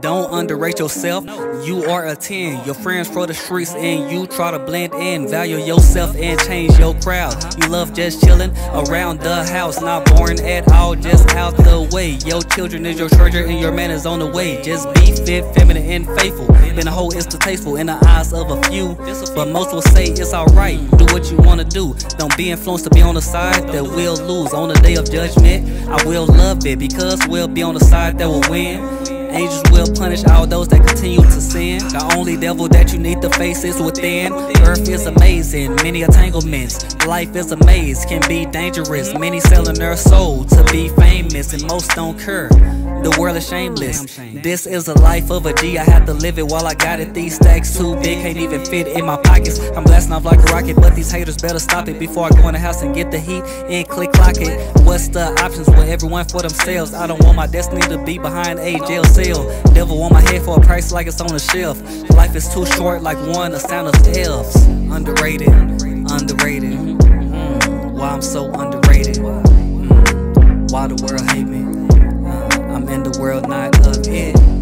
Don't underrate yourself. You are a 10. Your friends for the streets and you try to blend in. Value yourself and change your crowd. You love just chilling around the house. Not boring at all, just out the way. Your children is your treasure and your man is on the way. Just be fit, feminine, and faithful. Been a whole is distasteful in the eyes of a few. But most will say it's alright. Do what you wanna do. Don't be influenced to be on the side that will lose. On the day of judgment, I will love it because we'll be on the side that will win. Angels will punish all those that continue to sin. The only devil that you need to face is within. Earth is amazing, many entanglements. Life is a maze, can be dangerous. Many selling their soul to be famous, and most don't care. The world is shameless. This is a life of a G. I have to live it while I got it. These stacks too big, can't even fit in my pockets. I'm blasting off like a rocket, but these haters better stop it before I go in the house and get the heat and click clock it. What's the options for everyone for themselves? I don't want my destiny to be behind a jail cell seal. Devil on my head for a price like it's on a shelf. Life is too short, like one, a sound of elves. Underrated, underrated. Mm, why I'm so underrated. Mm, why the world hate me. Uh, I'm in the world, not of it.